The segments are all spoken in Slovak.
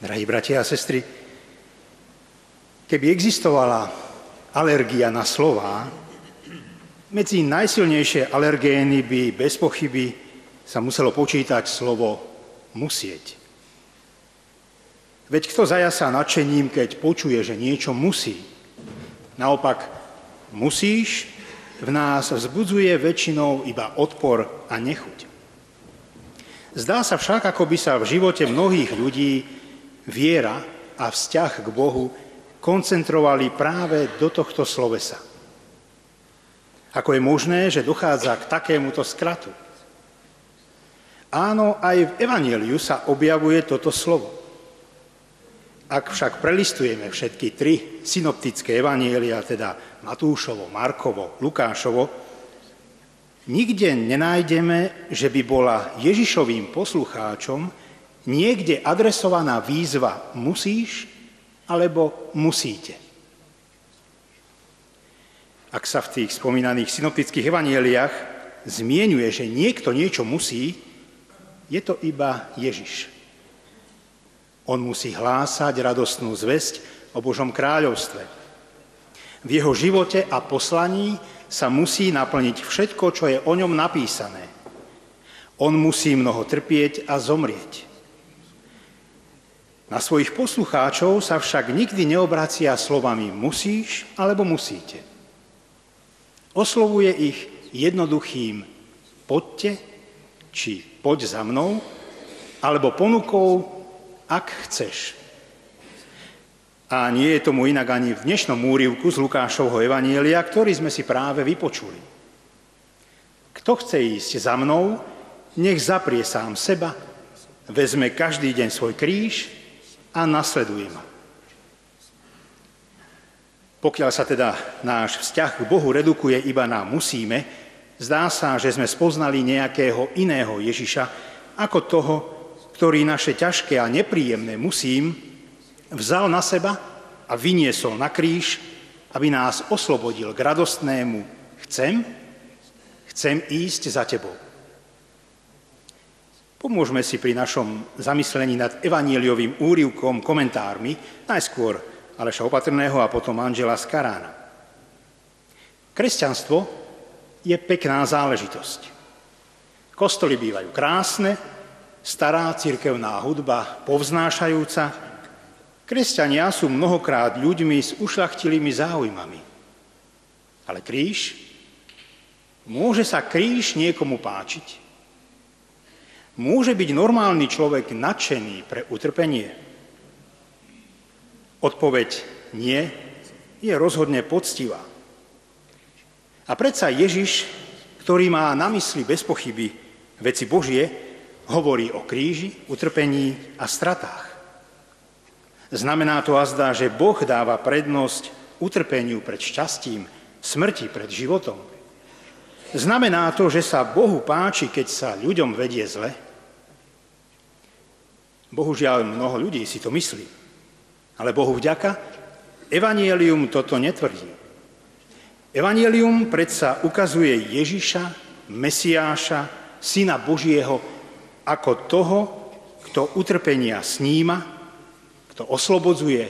Drahí bratia a sestry, keby existovala alergia na slova, medzi najsilnejšie alergény by bez pochyby sa muselo počítať slovo musieť. Veď kto zajasá nadšením, keď počuje, že niečo musí? Naopak, musíš v nás vzbudzuje väčšinou iba odpor a nechuť. Zdá sa však, ako by sa v živote mnohých ľudí viera a vzťah k Bohu koncentrovali práve do tohto slovesa. Ako je možné, že dochádza k takémuto skratu? Áno, aj v Evangeliu sa objavuje toto slovo. Ak však prelistujeme všetky tri synoptické evanielia, teda Matúšovo, Markovo, Lukášovo, nikde nenájdeme, že by bola Ježišovým poslucháčom niekde adresovaná výzva musíš alebo musíte. Ak sa v tých spomínaných synoptických evanieliach zmienuje, že niekto niečo musí, je to iba Ježiš. On musí hlásať radostnú zväzť o Božom kráľovstve. V jeho živote a poslaní sa musí naplniť všetko, čo je o ňom napísané. On musí mnoho trpieť a zomrieť. Na svojich poslucháčov sa však nikdy neobracia slovami musíš alebo musíte. Oslovuje ich jednoduchým poďte či poď za mnou, alebo ponukou ak chceš. A nie je tomu inak ani v dnešnom úrivku z Lukášovho Evanielia, ktorý sme si práve vypočuli. Kto chce ísť za mnou, nech zaprie sám seba, vezme každý deň svoj kríž a nasleduje ma. Pokiaľ sa teda náš vzťah k Bohu redukuje iba na musíme, zdá sa, že sme spoznali nejakého iného Ježiša ako toho, ktorý naše ťažké a nepríjemné musím vzal na seba a vyniesol na kríž, aby nás oslobodil k radostnému chcem, chcem ísť za tebou. Pomôžme si pri našom zamyslení nad evaníliovým úrivkom komentármi, najskôr Aleša Opatrného a potom Angela Skarána. Kresťanstvo je pekná záležitosť. Kostoly bývajú krásne, stará cirkevná hudba povznášajúca, kresťania sú mnohokrát ľuďmi s ušlachtilými záujmami. Ale kríž? Môže sa kríž niekomu páčiť? Môže byť normálny človek nadšený pre utrpenie? Odpoveď nie je rozhodne poctivá. A predsa Ježiš, ktorý má na mysli bez pochyby veci Božie, hovorí o kríži, utrpení a stratách. Znamená to azda, že Boh dáva prednosť utrpeniu pred šťastím, smrti pred životom. Znamená to, že sa Bohu páči, keď sa ľuďom vedie zle? Bohužiaľ, mnoho ľudí si to myslí. Ale Bohu vďaka, Evangelium toto netvrdí. Evangelium predsa ukazuje Ježiša, Mesiáša, Syna Božieho, ako toho, kto utrpenia sníma, kto oslobodzuje,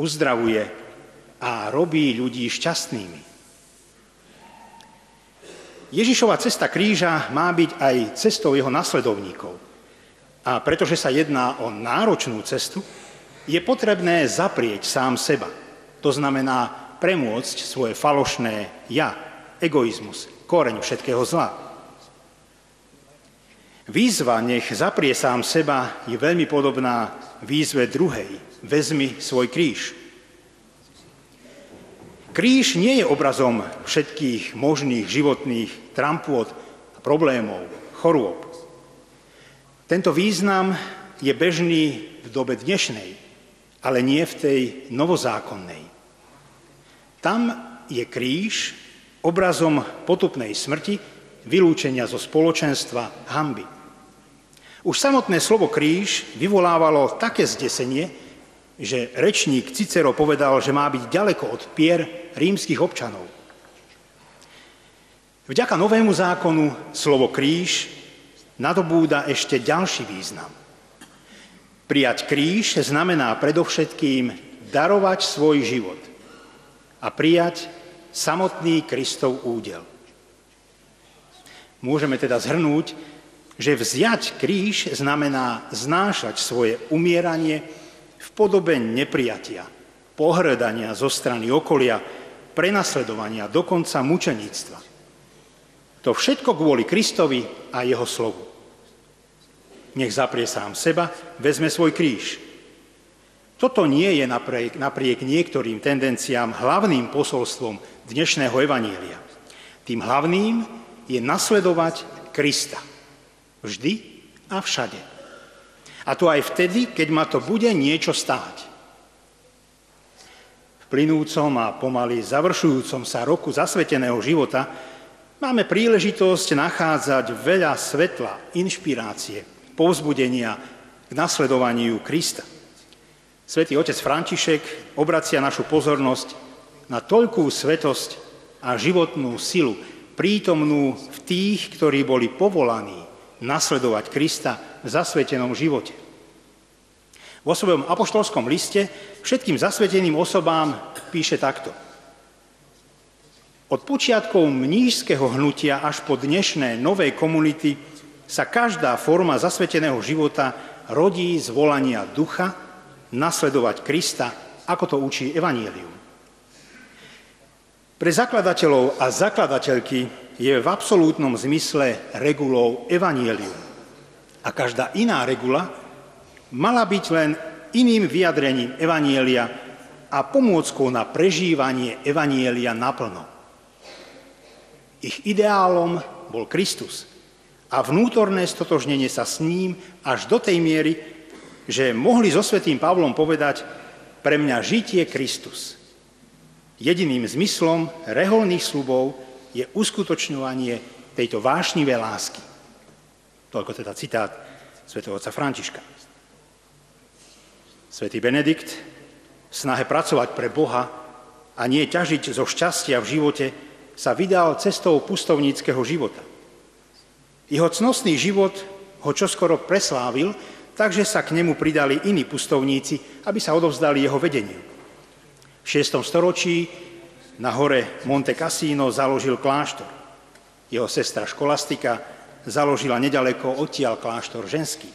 uzdravuje a robí ľudí šťastnými. Ježišova cesta kríža má byť aj cestou jeho nasledovníkov. A pretože sa jedná o náročnú cestu, je potrebné zaprieť sám seba. To znamená premôcť svoje falošné ja, egoizmus, koreň všetkého zla. Výzva nech zaprie sám seba je veľmi podobná výzve druhej. Vezmi svoj kríž. Kríž nie je obrazom všetkých možných životných trampôt a problémov, chorôb. Tento význam je bežný v dobe dnešnej, ale nie v tej novozákonnej. Tam je kríž obrazom potupnej smrti, vylúčenia zo spoločenstva hamby. Už samotné slovo kríž vyvolávalo také zdesenie, že rečník Cicero povedal, že má byť ďaleko od pier rímskych občanov. Vďaka novému zákonu slovo kríž nadobúda ešte ďalší význam. Prijať kríž znamená predovšetkým darovať svoj život a prijať samotný Kristov údel. Môžeme teda zhrnúť, že vziať kríž znamená znášať svoje umieranie v podobe nepriatia, pohrdania zo strany okolia, prenasledovania, dokonca mučeníctva. To všetko kvôli Kristovi a jeho slovu. Nech zaprie sám seba, vezme svoj kríž. Toto nie je napriek, napriek niektorým tendenciám hlavným posolstvom dnešného evanília. Tým hlavným je nasledovať Krista. Vždy a všade. A to aj vtedy, keď ma to bude niečo stáť. V plynúcom a pomaly završujúcom sa roku zasveteného života máme príležitosť nachádzať veľa svetla, inšpirácie, povzbudenia k nasledovaniu Krista. Svetý otec František obracia našu pozornosť na toľkú svetosť a životnú silu, prítomnú v tých, ktorí boli povolaní nasledovať Krista zasvetenom živote. Vo svojom apoštolskom liste všetkým zasveteným osobám píše takto. Od počiatkov mnížského hnutia až po dnešné novej komunity sa každá forma zasveteného života rodí z volania ducha nasledovať Krista, ako to učí Evangelium. Pre zakladateľov a zakladateľky je v absolútnom zmysle regulou Evangelium. A každá iná regula mala byť len iným vyjadrením Evanielia a pomôckou na prežívanie Evanielia naplno. Ich ideálom bol Kristus – a vnútorné stotožnenie sa s ním až do tej miery, že mohli so svetým Pavlom povedať, pre mňa žitie Kristus. Jediným zmyslom reholných slubov je uskutočňovanie tejto vášnivej lásky. Toľko teda citát svätého otca Františka. Svetý Benedikt v snahe pracovať pre Boha a nie ťažiť zo šťastia v živote sa vydal cestou pustovníckého života. Jeho cnostný život ho čoskoro preslávil, takže sa k nemu pridali iní pustovníci, aby sa odovzdali jeho vedeniu. V 6. storočí na hore Monte Cassino založil kláštor. Jeho sestra školastika založila nedaleko odtiaľ kláštor ženský.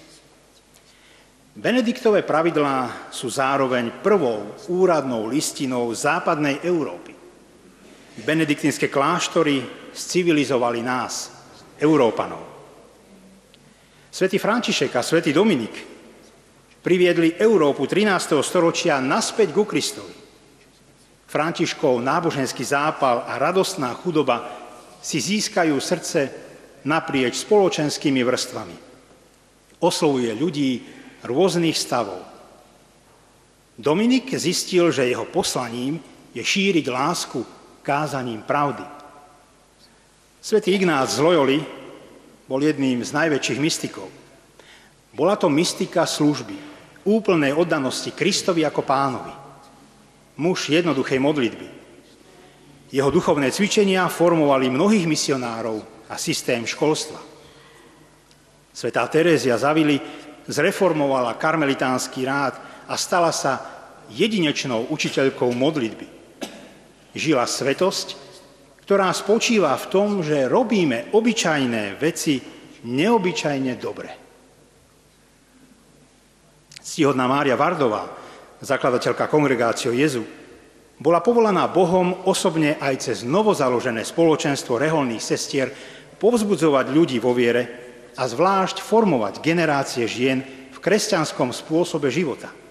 Benediktové pravidlá sú zároveň prvou úradnou listinou západnej Európy. Benediktinské kláštory civilizovali nás, Európanov. Svetý František a svätý Dominik priviedli Európu 13. storočia naspäť ku Kristovi. Františkov náboženský zápal a radostná chudoba si získajú srdce naprieč spoločenskými vrstvami. Oslovuje ľudí rôznych stavov. Dominik zistil, že jeho poslaním je šíriť lásku kázaním pravdy. Svetý Ignác z Loyoli bol jedným z najväčších mystikov. Bola to mystika služby, úplnej oddanosti Kristovi ako pánovi. Muž jednoduchej modlitby. Jeho duchovné cvičenia formovali mnohých misionárov a systém školstva. Svetá Terézia Zavili zreformovala karmelitánsky rád a stala sa jedinečnou učiteľkou modlitby. Žila svetosť ktorá spočíva v tom, že robíme obyčajné veci neobyčajne dobre. Stihodná Mária Vardová, zakladateľka kongregácio Jezu, bola povolaná Bohom osobne aj cez novozaložené spoločenstvo reholných sestier povzbudzovať ľudí vo viere a zvlášť formovať generácie žien v kresťanskom spôsobe života –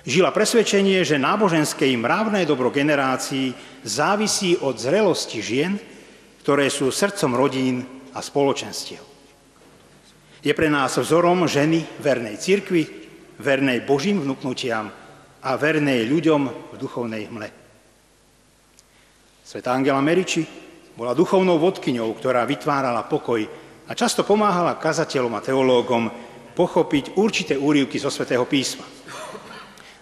Žila presvedčenie, že náboženské i mravné dobro generácií závisí od zrelosti žien, ktoré sú srdcom rodín a spoločenstiev. Je pre nás vzorom ženy vernej cirkvi, vernej Božím vnúknutiam a vernej ľuďom v duchovnej hmle. Sveta Angela Meriči bola duchovnou vodkyňou, ktorá vytvárala pokoj a často pomáhala kazateľom a teológom pochopiť určité úrivky zo svätého písma.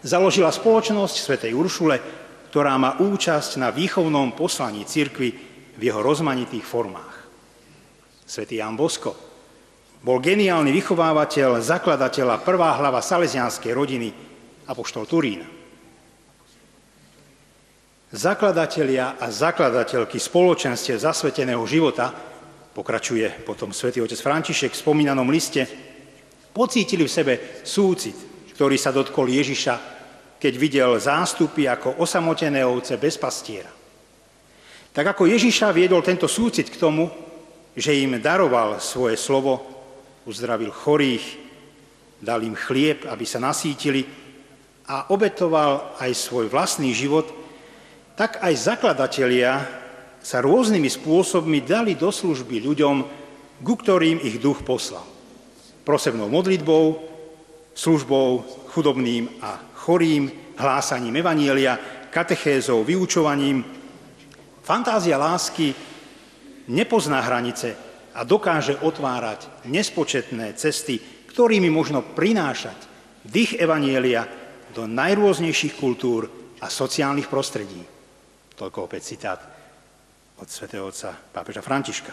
Založila spoločnosť svätej Uršule, ktorá má účasť na výchovnom poslaní cirkvy v jeho rozmanitých formách. Svetý Jan Bosko Bol geniálny vychovávateľ, zakladateľ a prvá hlava salesianskej rodiny, apoštol Turína. Zakladatelia a zakladateľky spoločenstiev zasveteného života, pokračuje potom svätý otec František v spomínanom liste, pocítili v sebe súcit, ktorý sa dotkol Ježiša, keď videl zástupy ako osamotené ovce bez pastiera. Tak ako Ježiša viedol tento súcit k tomu, že im daroval svoje slovo, uzdravil chorých, dal im chlieb, aby sa nasítili a obetoval aj svoj vlastný život, tak aj zakladatelia sa rôznymi spôsobmi dali do služby ľuďom, ku ktorým ich duch poslal. Prosebnou modlitbou, službou chudobným a chorým, hlásaním evanielia, katechézou, vyučovaním. Fantázia lásky nepozná hranice a dokáže otvárať nespočetné cesty, ktorými možno prinášať dých evanielia do najrôznejších kultúr a sociálnych prostredí. Toľko opäť citát od svätého otca pápeža Františka.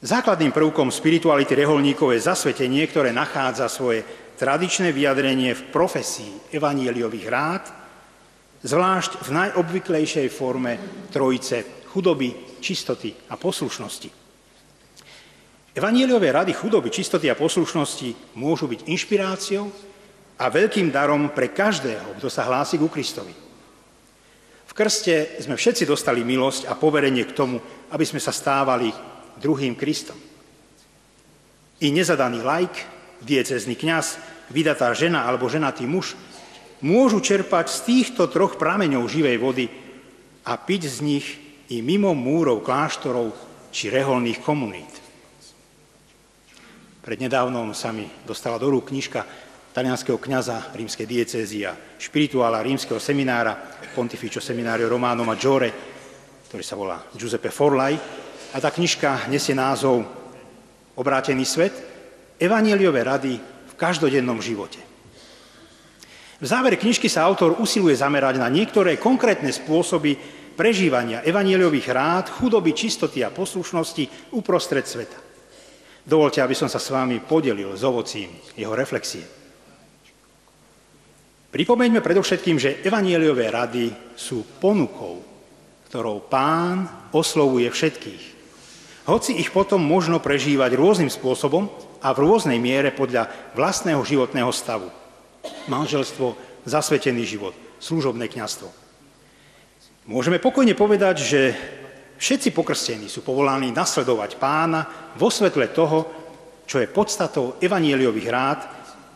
Základným prvkom spirituality reholníkov je zasvetenie, ktoré nachádza svoje tradičné vyjadrenie v profesii evanieliových rád, zvlášť v najobvyklejšej forme trojice chudoby, čistoty a poslušnosti. Evanieliové rady chudoby, čistoty a poslušnosti môžu byť inšpiráciou a veľkým darom pre každého, kto sa hlási ku Kristovi krste sme všetci dostali milosť a poverenie k tomu, aby sme sa stávali druhým Kristom. I nezadaný lajk, diecezný kňaz, vydatá žena alebo ženatý muž môžu čerpať z týchto troch prameňov živej vody a piť z nich i mimo múrov kláštorov či reholných komunít. Prednedávnom sa mi dostala do rúk knižka talianského kniaza rímskej diecézy a špirituála rímskeho seminára Pontificio Seminario Romano Maggiore, ktorý sa volá Giuseppe Forlai. A tá knižka nesie názov Obrátený svet, evanieliové rady v každodennom živote. V závere knižky sa autor usiluje zamerať na niektoré konkrétne spôsoby prežívania evanieliových rád, chudoby, čistoty a poslušnosti uprostred sveta. Dovolte, aby som sa s vami podelil s ovocím jeho reflexie. Pripomeňme predovšetkým, že evanieliové rady sú ponukou, ktorou pán oslovuje všetkých. Hoci ich potom možno prežívať rôznym spôsobom a v rôznej miere podľa vlastného životného stavu. Manželstvo, zasvetený život, služobné kňazstvo. Môžeme pokojne povedať, že všetci pokrstení sú povolaní nasledovať pána vo svetle toho, čo je podstatou evanieliových rád,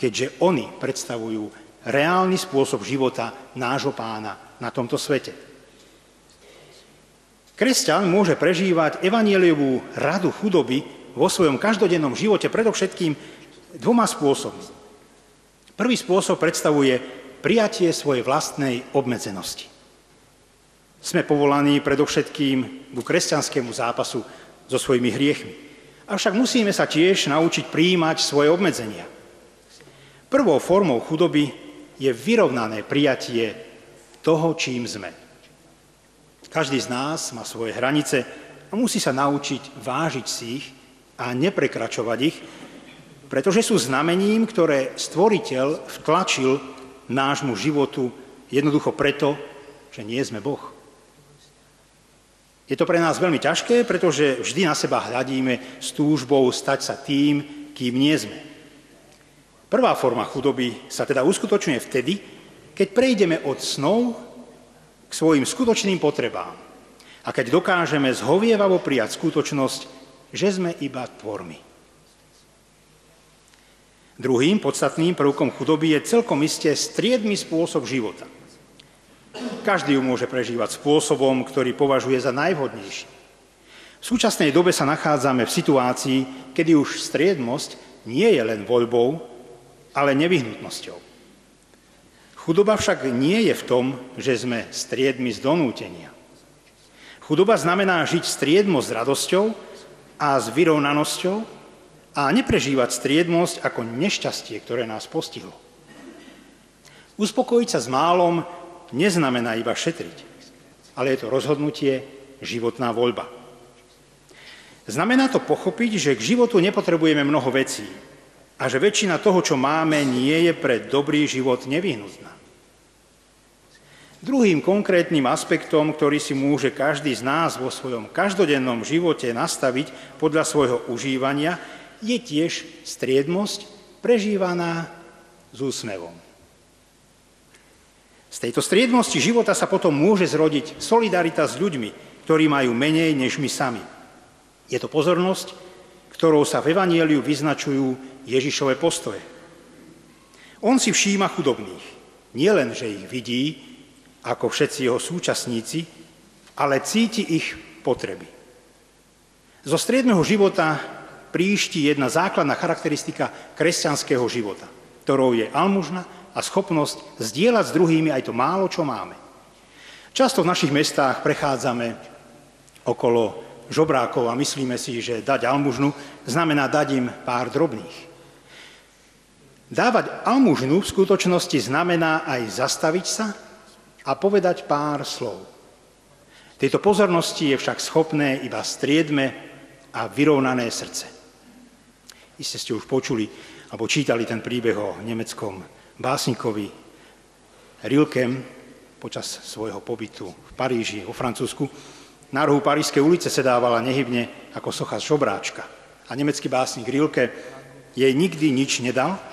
keďže oni predstavujú reálny spôsob života nášho pána na tomto svete. Kresťan môže prežívať evanieliovú radu chudoby vo svojom každodennom živote predovšetkým dvoma spôsobmi. Prvý spôsob predstavuje prijatie svojej vlastnej obmedzenosti. Sme povolaní predovšetkým ku kresťanskému zápasu so svojimi hriechmi. Avšak musíme sa tiež naučiť príjmať svoje obmedzenia. Prvou formou chudoby je vyrovnané prijatie toho, čím sme. Každý z nás má svoje hranice a musí sa naučiť vážiť si ich a neprekračovať ich, pretože sú znamením, ktoré stvoriteľ vtlačil nášmu životu jednoducho preto, že nie sme Boh. Je to pre nás veľmi ťažké, pretože vždy na seba hľadíme s túžbou stať sa tým, kým nie sme. Prvá forma chudoby sa teda uskutočňuje vtedy, keď prejdeme od snov k svojim skutočným potrebám a keď dokážeme zhovievavo prijať skutočnosť, že sme iba tvormi. Druhým podstatným prvkom chudoby je celkom isté striedmy spôsob života. Každý ju môže prežívať spôsobom, ktorý považuje za najvhodnejší. V súčasnej dobe sa nachádzame v situácii, kedy už striedmosť nie je len voľbou, ale nevyhnutnosťou. Chudoba však nie je v tom, že sme striedmi z donútenia. Chudoba znamená žiť striedmo s radosťou a s vyrovnanosťou a neprežívať striedmosť ako nešťastie, ktoré nás postihlo. Uspokojiť sa s málom neznamená iba šetriť, ale je to rozhodnutie, životná voľba. Znamená to pochopiť, že k životu nepotrebujeme mnoho vecí a že väčšina toho, čo máme, nie je pre dobrý život nevyhnutná. Druhým konkrétnym aspektom, ktorý si môže každý z nás vo svojom každodennom živote nastaviť podľa svojho užívania, je tiež striednosť prežívaná s úsmevom. Z tejto striednosti života sa potom môže zrodiť solidarita s ľuďmi, ktorí majú menej než my sami. Je to pozornosť, ktorou sa v Evanieliu vyznačujú Ježišové postoje. On si všíma chudobných. Nie len, že ich vidí, ako všetci jeho súčasníci, ale cíti ich potreby. Zo striedného života príšti jedna základná charakteristika kresťanského života, ktorou je almužna a schopnosť zdieľať s druhými aj to málo, čo máme. Často v našich mestách prechádzame okolo žobrákov a myslíme si, že dať almužnu znamená dať im pár drobných. Dávať almužnu v skutočnosti znamená aj zastaviť sa a povedať pár slov. Tejto pozornosti je však schopné iba striedme a vyrovnané srdce. Iste ste už počuli alebo čítali ten príbeh o nemeckom básnikovi Rilkem počas svojho pobytu v Paríži, vo Francúzsku. Na rohu Parížskej ulice sedávala nehybne ako socha z žobráčka. A nemecký básnik Rilke jej nikdy nič nedal,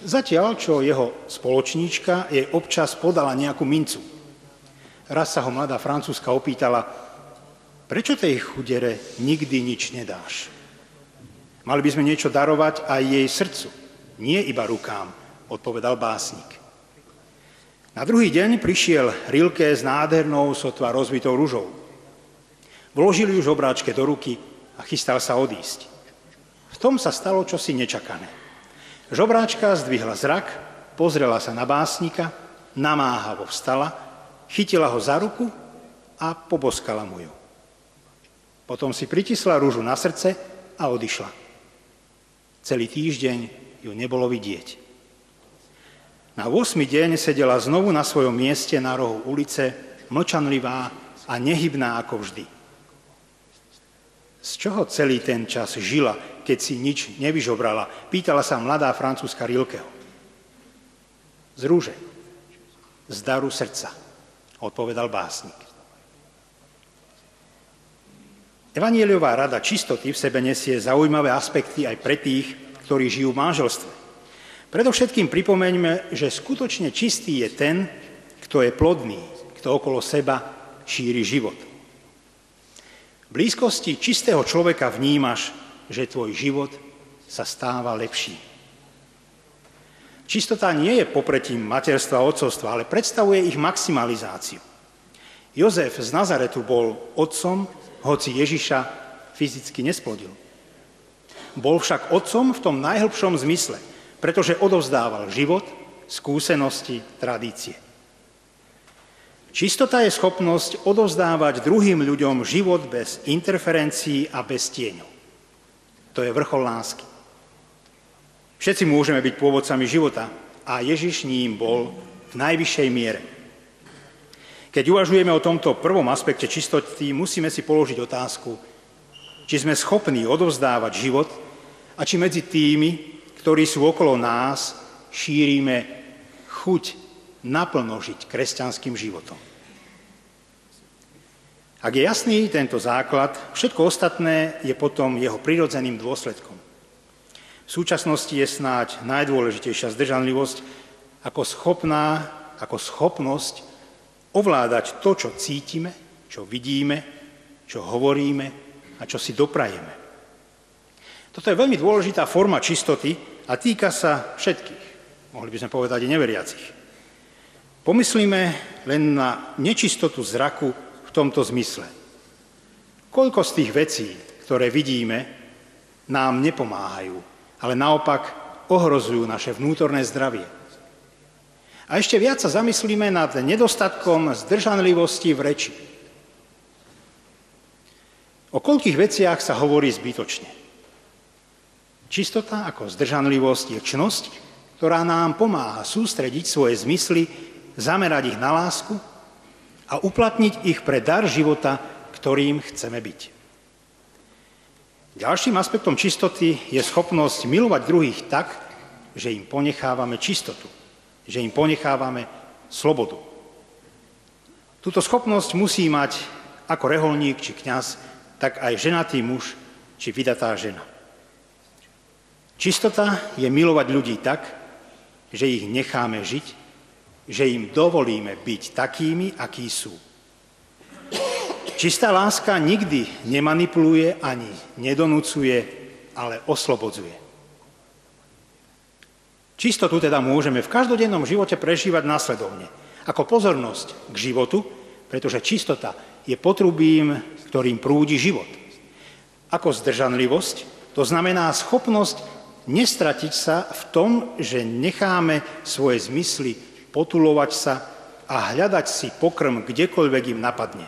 Zatiaľ, čo jeho spoločníčka jej občas podala nejakú mincu. Raz sa ho mladá francúzska opýtala, prečo tej chudere nikdy nič nedáš? Mali by sme niečo darovať aj jej srdcu, nie iba rukám, odpovedal básnik. Na druhý deň prišiel Rilke s nádhernou sotva rozvitou ružou. Vložili ju žobráčke do ruky a chystal sa odísť. V tom sa stalo čosi nečakané. Žobráčka zdvihla zrak, pozrela sa na básnika, namáhavo vstala, chytila ho za ruku a poboskala mu ju. Potom si pritisla rúžu na srdce a odišla. Celý týždeň ju nebolo vidieť. Na 8. deň sedela znovu na svojom mieste na rohu ulice, mlčanlivá a nehybná ako vždy. Z čoho celý ten čas žila, keď si nič nevyžobrala? Pýtala sa mladá francúzska Rilkeho. Z rúže, z daru srdca, odpovedal básnik. Evanieliová rada čistoty v sebe nesie zaujímavé aspekty aj pre tých, ktorí žijú v manželstve. Predovšetkým pripomeňme, že skutočne čistý je ten, kto je plodný, kto okolo seba šíri život. V blízkosti čistého človeka vnímaš, že tvoj život sa stáva lepší. Čistota nie je popretím materstva a otcovstva, ale predstavuje ich maximalizáciu. Jozef z Nazaretu bol otcom, hoci Ježiša fyzicky nesplodil. Bol však otcom v tom najhlbšom zmysle, pretože odovzdával život, skúsenosti, tradície. Čistota je schopnosť odovzdávať druhým ľuďom život bez interferencií a bez tieňov. To je vrchol lásky. Všetci môžeme byť pôvodcami života a Ježiš ním bol v najvyššej miere. Keď uvažujeme o tomto prvom aspekte čistoty, musíme si položiť otázku, či sme schopní odovzdávať život a či medzi tými, ktorí sú okolo nás, šírime chuť naplno žiť kresťanským životom. Ak je jasný tento základ, všetko ostatné je potom jeho prirodzeným dôsledkom. V súčasnosti je snáď najdôležitejšia zdržanlivosť ako schopná, ako schopnosť ovládať to, čo cítime, čo vidíme, čo hovoríme a čo si doprajeme. Toto je veľmi dôležitá forma čistoty a týka sa všetkých, mohli by sme povedať i neveriacich. Pomyslíme len na nečistotu zraku v tomto zmysle. Koľko z tých vecí, ktoré vidíme, nám nepomáhajú, ale naopak ohrozujú naše vnútorné zdravie. A ešte viac sa zamyslíme nad nedostatkom zdržanlivosti v reči. O koľkých veciach sa hovorí zbytočne? Čistota ako zdržanlivosť je čnosť, ktorá nám pomáha sústrediť svoje zmysly, zamerať ich na lásku a uplatniť ich pre dar života, ktorým chceme byť. Ďalším aspektom čistoty je schopnosť milovať druhých tak, že im ponechávame čistotu, že im ponechávame slobodu. Túto schopnosť musí mať ako reholník či kňaz, tak aj ženatý muž či vydatá žena. Čistota je milovať ľudí tak, že ich necháme žiť, že im dovolíme byť takými, akí sú. Čistá láska nikdy nemanipuluje ani nedonúcuje, ale oslobodzuje. Čistotu teda môžeme v každodennom živote prežívať následovne. Ako pozornosť k životu, pretože čistota je potrubím, ktorým prúdi život. Ako zdržanlivosť, to znamená schopnosť nestratiť sa v tom, že necháme svoje zmysly potulovať sa a hľadať si pokrm kdekoľvek im napadne.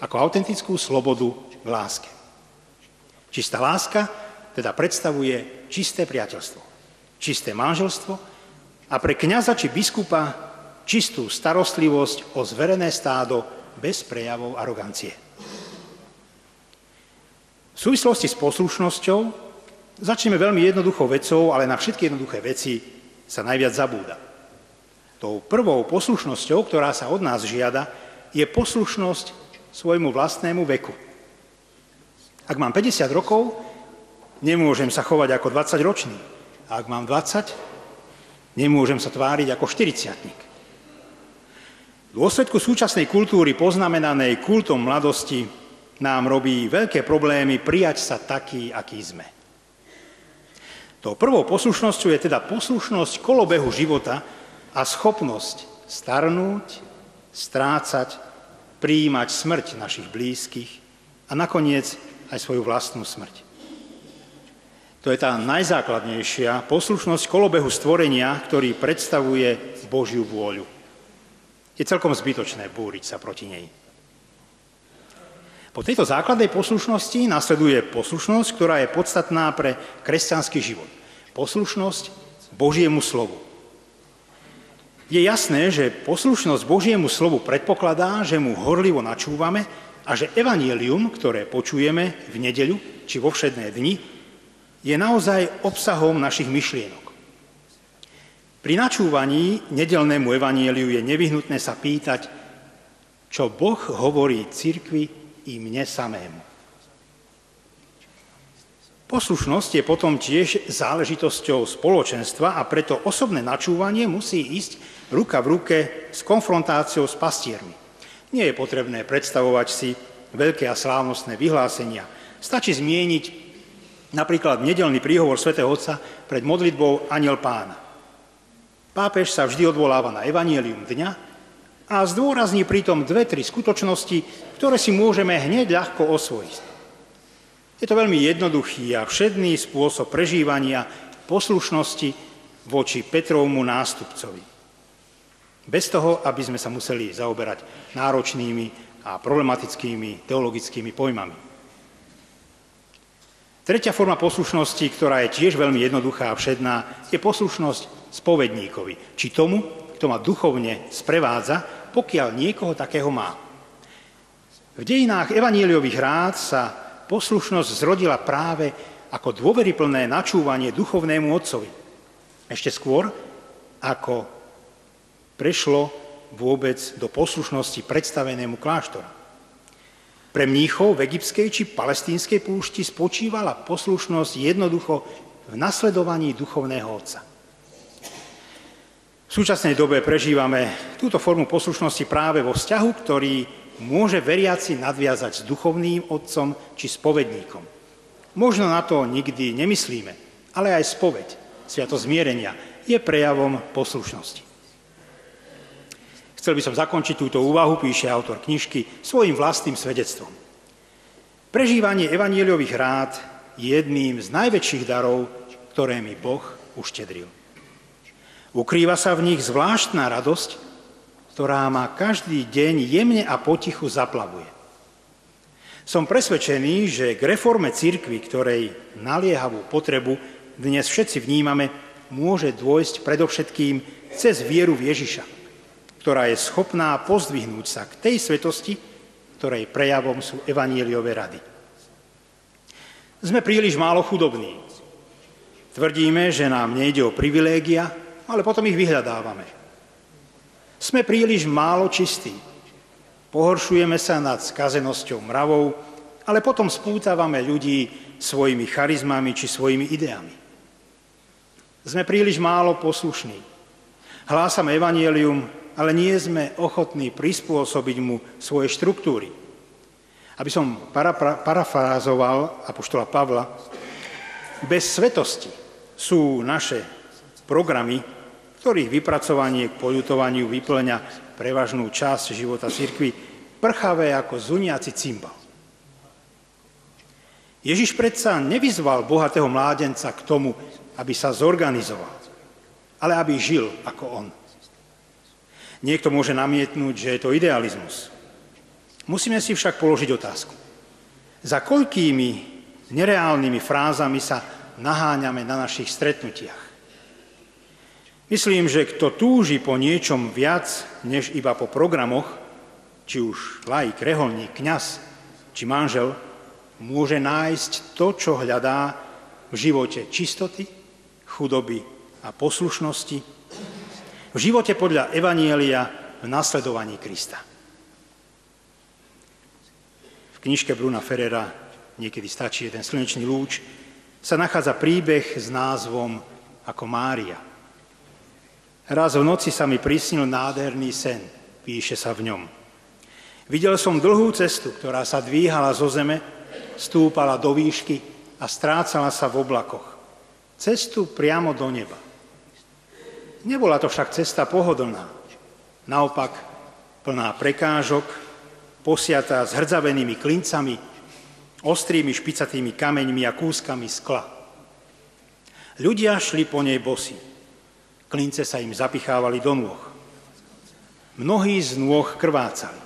Ako autentickú slobodu v láske. Čistá láska teda predstavuje čisté priateľstvo, čisté manželstvo a pre kňaza či biskupa čistú starostlivosť o zverené stádo bez prejavov arogancie. V súvislosti s poslušnosťou Začneme veľmi jednoduchou vecou, ale na všetky jednoduché veci sa najviac zabúda. Tou prvou poslušnosťou, ktorá sa od nás žiada, je poslušnosť svojmu vlastnému veku. Ak mám 50 rokov, nemôžem sa chovať ako 20 ročný. A ak mám 20, nemôžem sa tváriť ako 40 V dôsledku súčasnej kultúry poznamenanej kultom mladosti nám robí veľké problémy prijať sa taký, aký sme. Tou prvou poslušnosťou je teda poslušnosť kolobehu života a schopnosť starnúť, strácať, prijímať smrť našich blízkych a nakoniec aj svoju vlastnú smrť. To je tá najzákladnejšia poslušnosť kolobehu stvorenia, ktorý predstavuje Božiu vôľu. Je celkom zbytočné búriť sa proti nej. Po tejto základnej poslušnosti nasleduje poslušnosť, ktorá je podstatná pre kresťanský život. Poslušnosť Božiemu slovu. Je jasné, že poslušnosť Božiemu slovu predpokladá, že mu horlivo načúvame a že evanielium, ktoré počujeme v nedeľu či vo všedné dni, je naozaj obsahom našich myšlienok. Pri načúvaní nedelnému evanieliu je nevyhnutné sa pýtať, čo Boh hovorí cirkvi i mne samému. Poslušnosť je potom tiež záležitosťou spoločenstva a preto osobné načúvanie musí ísť ruka v ruke s konfrontáciou s pastiermi. Nie je potrebné predstavovať si veľké a slávnostné vyhlásenia. Stačí zmieniť napríklad nedelný príhovor svätého Otca pred modlitbou Aniel pána. Pápež sa vždy odvoláva na evanielium dňa a zdôrazní pritom dve, tri skutočnosti, ktoré si môžeme hneď ľahko osvojiť. Je to veľmi jednoduchý a všedný spôsob prežívania poslušnosti voči Petrovmu nástupcovi. Bez toho, aby sme sa museli zaoberať náročnými a problematickými teologickými pojmami. Tretia forma poslušnosti, ktorá je tiež veľmi jednoduchá a všedná, je poslušnosť spovedníkovi, či tomu, kto ma duchovne sprevádza pokiaľ niekoho takého má. V dejinách evaníliových rád sa poslušnosť zrodila práve ako dôveryplné načúvanie duchovnému otcovi. Ešte skôr, ako prešlo vôbec do poslušnosti predstavenému kláštora. Pre mníchov v egyptskej či palestínskej púšti spočívala poslušnosť jednoducho v nasledovaní duchovného otca. V súčasnej dobe prežívame túto formu poslušnosti práve vo vzťahu, ktorý môže veriaci nadviazať s duchovným otcom či spovedníkom. Možno na to nikdy nemyslíme, ale aj spoveď, sviato zmierenia, je prejavom poslušnosti. Chcel by som zakončiť túto úvahu, píše autor knižky, svojim vlastným svedectvom. Prežívanie evaníliových rád je jedným z najväčších darov, ktoré mi Boh uštedril. Ukrýva sa v nich zvláštna radosť, ktorá ma každý deň jemne a potichu zaplavuje. Som presvedčený, že k reforme cirkvy, ktorej naliehavú potrebu dnes všetci vnímame, môže dôjsť predovšetkým cez vieru v Ježiša, ktorá je schopná pozdvihnúť sa k tej svetosti, ktorej prejavom sú evaníliové rady. Sme príliš málo chudobní. Tvrdíme, že nám nejde o privilégia, ale potom ich vyhľadávame. Sme príliš málo čistí. Pohoršujeme sa nad skazenosťou mravou, ale potom spútavame ľudí svojimi charizmami či svojimi ideami. Sme príliš málo poslušní. Hlásame evanielium, ale nie sme ochotní prispôsobiť mu svoje štruktúry. Aby som parafrázoval apoštola Pavla, bez svetosti sú naše programy, ktorých vypracovanie k poľutovaniu vyplňa prevažnú časť života cirkvi, prchavé ako zuniaci cymbal. Ježiš predsa nevyzval bohatého mládenca k tomu, aby sa zorganizoval, ale aby žil ako on. Niekto môže namietnúť, že je to idealizmus. Musíme si však položiť otázku. Za koľkými nereálnymi frázami sa naháňame na našich stretnutiach? Myslím, že kto túži po niečom viac, než iba po programoch, či už laik, reholník, kňaz či manžel, môže nájsť to, čo hľadá v živote čistoty, chudoby a poslušnosti, v živote podľa Evanielia v nasledovaní Krista. V knižke Bruna Ferrera, niekedy stačí jeden slnečný lúč, sa nachádza príbeh s názvom ako Mária. Raz v noci sa mi prisnil nádherný sen, píše sa v ňom. Videl som dlhú cestu, ktorá sa dvíhala zo zeme, stúpala do výšky a strácala sa v oblakoch. Cestu priamo do neba. Nebola to však cesta pohodlná. Naopak plná prekážok, posiatá s hrdzavenými klincami, ostrými špicatými kameňmi a kúskami skla. Ľudia šli po nej bosy. Klince sa im zapichávali do nôh. Mnohí z nôh krvácali.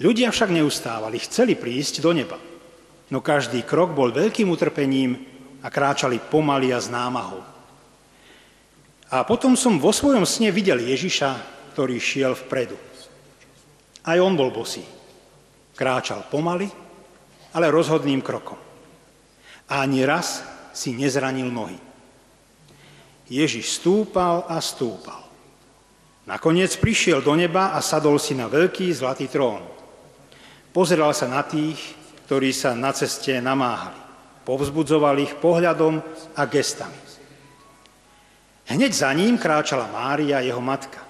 Ľudia však neustávali, chceli prísť do neba. No každý krok bol veľkým utrpením a kráčali pomaly a s námahou. A potom som vo svojom sne videl Ježiša, ktorý šiel vpredu. Aj on bol bosý. Kráčal pomaly, ale rozhodným krokom. A ani raz si nezranil nohy. Ježiš stúpal a stúpal. Nakoniec prišiel do neba a sadol si na veľký zlatý trón. Pozeral sa na tých, ktorí sa na ceste namáhali. Povzbudzoval ich pohľadom a gestami. Hneď za ním kráčala Mária, jeho matka.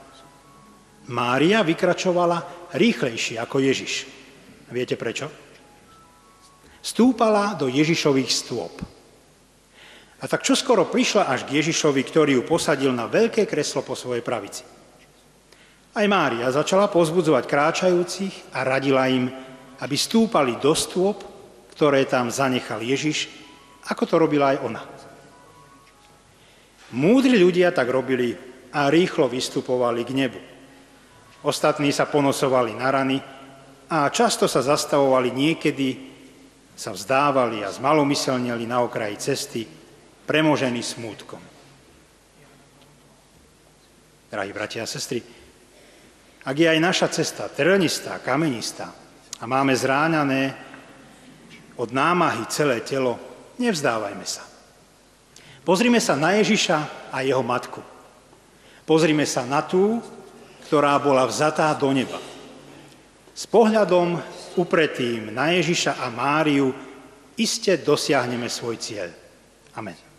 Mária vykračovala rýchlejšie ako Ježiš. Viete prečo? Stúpala do Ježišových stôp. A tak čoskoro prišla až k Ježišovi, ktorý ju posadil na veľké kreslo po svojej pravici. Aj Mária začala pozbudzovať kráčajúcich a radila im, aby stúpali do stôp, ktoré tam zanechal Ježiš, ako to robila aj ona. Múdri ľudia tak robili a rýchlo vystupovali k nebu. Ostatní sa ponosovali na rany a často sa zastavovali niekedy, sa vzdávali a zmalomyselnili na okraji cesty, premožení smútkom. Drahí bratia a sestry, ak je aj naša cesta trnistá, kamenistá a máme zráňané od námahy celé telo, nevzdávajme sa. Pozrime sa na Ježiša a jeho matku. Pozrime sa na tú, ktorá bola vzatá do neba. S pohľadom upretým na Ježiša a Máriu iste dosiahneme svoj cieľ. Amen.